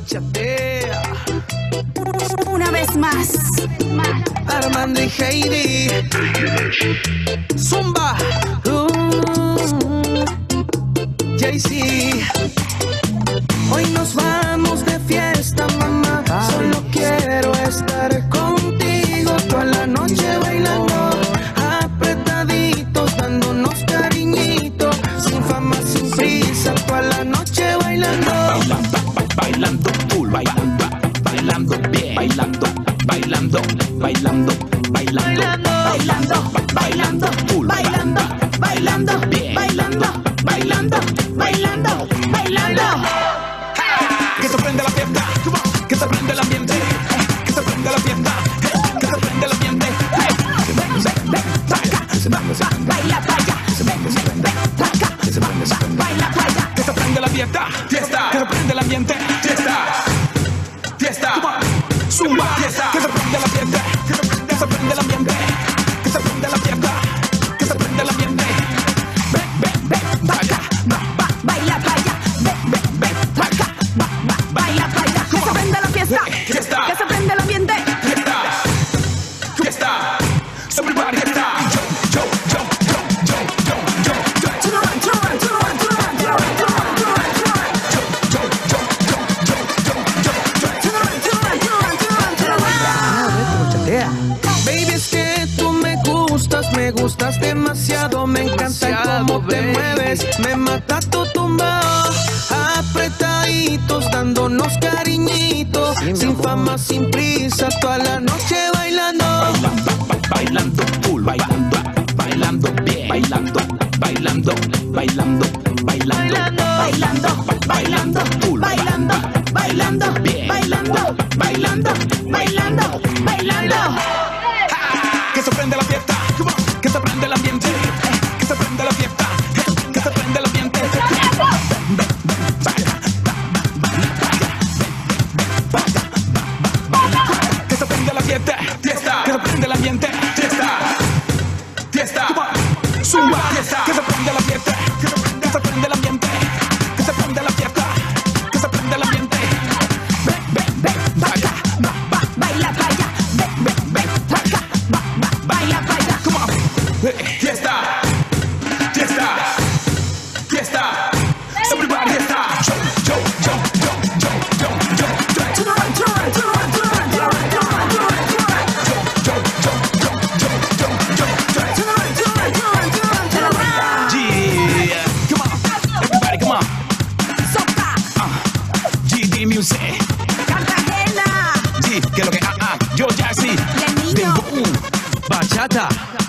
bachatea. Una vez más. Armando y Heidi. Zumba. Uh, Jay-Z. Hoy nos vamos de fiesta, mamá. Solo quiero estar contigo toda la noche bailando. Apretaditos, dándonos cariñito. Sin fama, sin prisa, toda la noche bailando. bailando full, bailando, bailando bien, bailando, bailando, bailando, bailando, Bailando, bailando, bailando, bailando, Bien. bailando, bailando, bailando, bailando. que se prende la fiesta, que se prende el ambiente, que se prende la fiesta, que se prende el ambiente. Baila para allá, baila para allá. Que se prende la fiesta, fiesta, que se prende el ambiente, fiesta, zumba, que se prende la fiesta, que se prende, prende el ambiente, que se prende la fiesta, que se prende el ambiente. Ven, ven, ven, para acá, Ba- Baila allá, ven, ven, ba- ba- baila allá. Que se prenda la fiesta, que se prenda el es que tú me gustas, me gustas demasiado, me encanta Demasiado, cómo te mueves, me mata tu tumba, apretaditos, dándonos cariñitos, sin fama, sin prisa, toda la noche bailando. bailando full, bailando, bailando bien, bailando, bailando, bailando, bailando, Bailando, bailando, bailando, prende la fiesta, que se prende el ambiente, que se prende la fiesta, que se prende el ambiente. Que se prende la fiesta, fiesta, que se prende el ambiente, fiesta, fiesta, zumba, fiesta, que se prende la fiesta, Fiesta. Fiesta. Fiesta. Everybody fiesta. Yo, yo, yo, yo, yo, yo, yo, To the right, to the right, to the right, to the right, to the right, to the right, to the right, to the right. yo, yo, yo, yo, yo. To the right, to the right, to the right, to the right, to the right. Yeah. Come on. Everybody, come on. Soca, GD Music. Cartagena, G, que lo que ah, ah. Yo, Jaxi. el niño. Bachata.